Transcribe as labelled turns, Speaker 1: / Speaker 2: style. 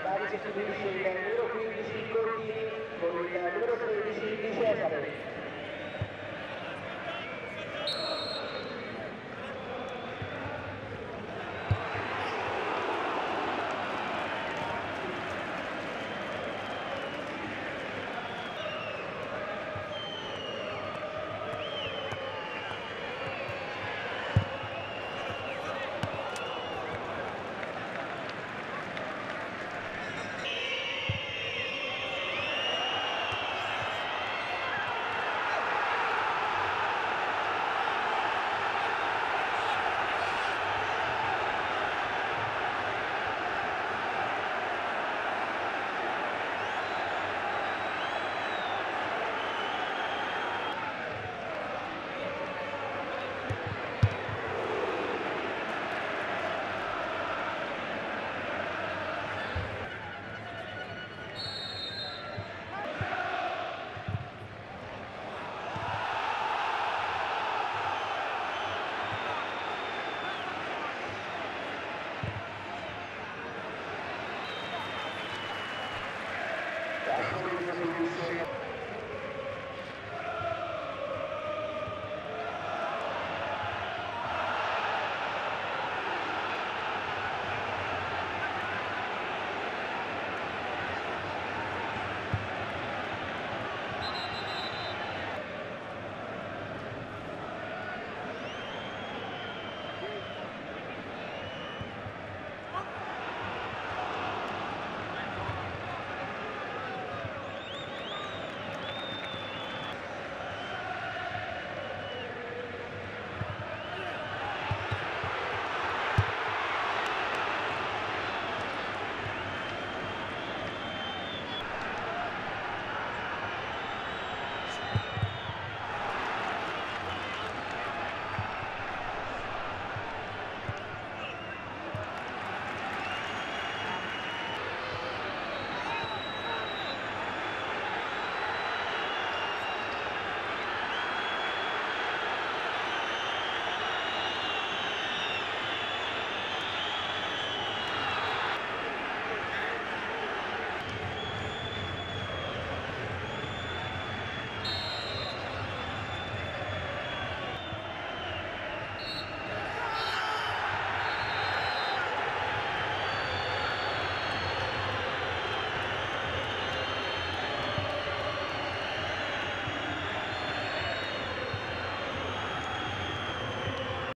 Speaker 1: Bari sostituisce il numero 15 Cortini Música